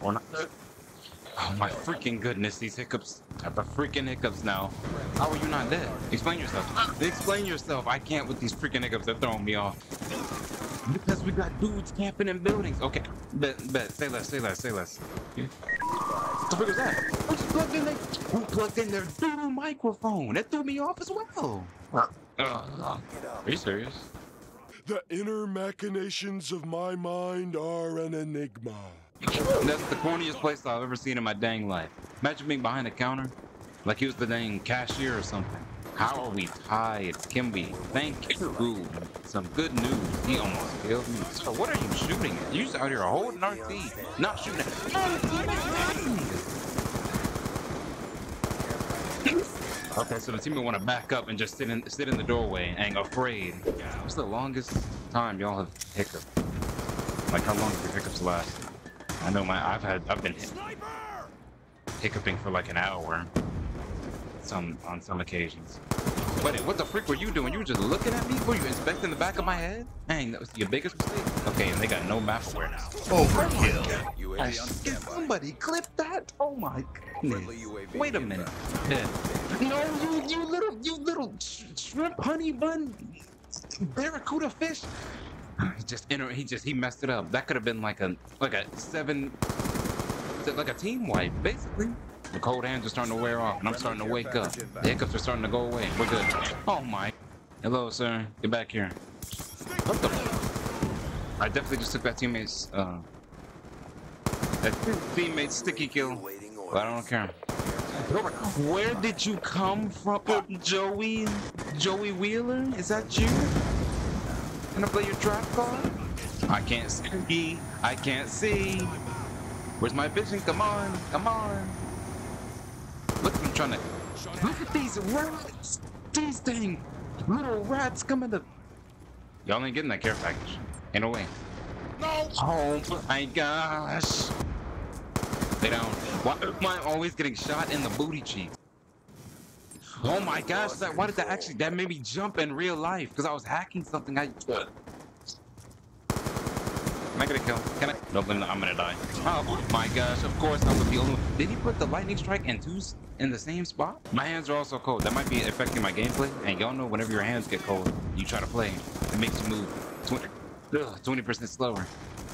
Or not. Oh my freaking goodness, these hiccups. I have the freaking hiccups now. How are you not dead? Explain yourself. Explain yourself. I can't with these freaking hiccups. They're throwing me off. Because we got dudes camping in buildings. Okay, bet, bet. Say less, say less, say less. What the frick is that? Who plugged in their, who plugged in their doodle microphone? That threw me off as well. Uh, are you serious? The inner machinations of my mind are an enigma. That's the corniest place I've ever seen in my dang life. Imagine being behind a counter, like he was the dang cashier or something. How are we tied? We thank you? Some good news. He almost killed me. So what are you shooting at? You out here holding our RT, not shooting at. Okay, so the team want to back up and just sit in sit in the doorway and afraid. Yeah, What's the longest time y'all have hiccuped? Like how long have your hiccups last? I know my I've had I've been hiccuping for like an hour. Some on some occasions. Wait, what the freak were you doing? You were just looking at me? Were you inspecting the back of my head? Dang, that was your biggest mistake. Okay, and they got no map aware now. Overkill. I, did somebody clip that? Oh my goodness. Wait a minute. Yeah. No, you, you little, you little sh shrimp honey bun barracuda fish. He just. He just he messed it up. That could have been like a like a seven, like a team wipe basically. The cold hands are starting to wear off, and I'm starting to wake up. The hiccups are starting to go away. We're good. Oh my. Hello, sir. Get back here. What the? I definitely just took that teammate's uh that teammate's sticky kill. But I don't care. Where did you come from, oh, Joey? Joey Wheeler? Is that you? Gonna play your trap card? I can't see. I can't see. Where's my vision? Come on, come on. Look, I'm trying to. Look at these rats. These dang little rats coming to. Y'all ain't getting that care package. Ain't no way. No! Oh my gosh. They don't. Why am I always getting shot in the booty cheeks? Oh my gosh, that why did that actually that made me jump in real life? Because I was hacking something I Can I get a kill? Can I? Nope, I'm I'm gonna die. Oh my gosh, of course I'm the only one. Did he put the lightning strike and two in the same spot? My hands are also cold. That might be affecting my gameplay. And y'all know whenever your hands get cold, you try to play, it makes you move 20, ugh, 20% slower.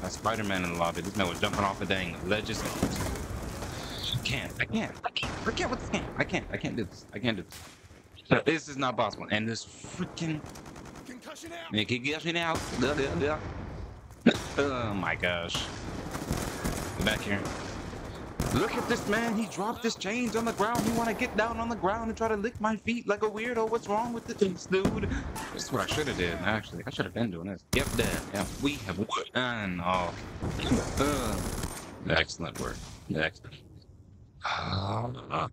That's Spider-Man in the lobby. This man was jumping off a dang ledges. I can't. I can't. I can't. I can't with this game. I can't. I can't do this. I can't do this. This is not possible. And this freaking Concussion out! Me out. Duh, duh, duh. Oh my gosh. Back here. Look at this man. He dropped his chains on the ground. He want to get down on the ground and try to lick my feet like a weirdo. What's wrong with this dude? This is what I should have did, actually. I should have been doing this. Yep, dead. Yeah, we have won. Oh. Uh, excellent work. Excellent. Ah.